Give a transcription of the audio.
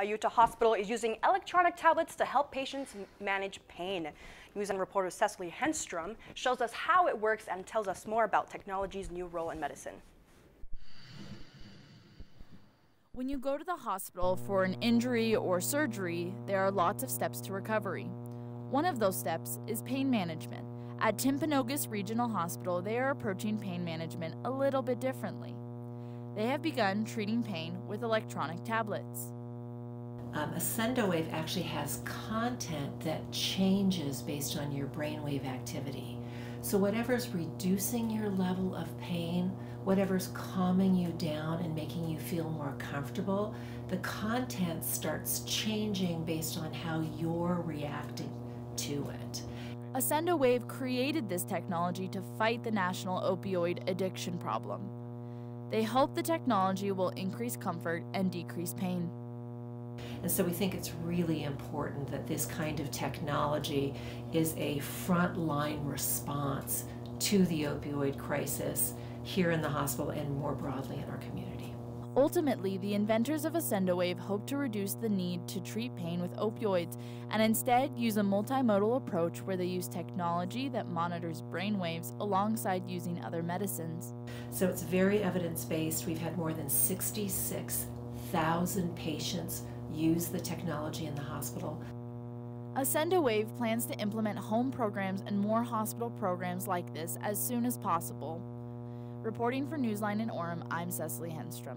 A Utah hospital is using electronic tablets to help patients manage pain. Newsline reporter Cecilee Henstrom shows us how it works and tells us more about technology's new role in medicine. When you go to the hospital for an injury or surgery, there are lots of steps to recovery. One of those steps is pain management. At Timpanogos Regional Hospital, they are approaching pain management a little bit differently. They have begun treating pain with electronic tablets. Um, Ascendowave actually has content that changes based on your brainwave activity. So, whatever's reducing your level of pain, whatever's calming you down and making you feel more comfortable, the content starts changing based on how you're reacting to it. Ascendowave created this technology to fight the national opioid addiction problem. They hope the technology will increase comfort and decrease pain. And so we think it's really important that this kind of technology is a frontline response to the opioid crisis here in the hospital and more broadly in our community. Ultimately, the inventors of Ascendowave hope to reduce the need to treat pain with opioids and instead use a multimodal approach where they use technology that monitors brain waves alongside using other medicines. So it's very evidence based. We've had more than 66,000 patients use the technology in the hospital. Ascendowave plans to implement home programs and more hospital programs like this as soon as possible. Reporting for Newsline in Orem, I'm Cecilee Henstrom.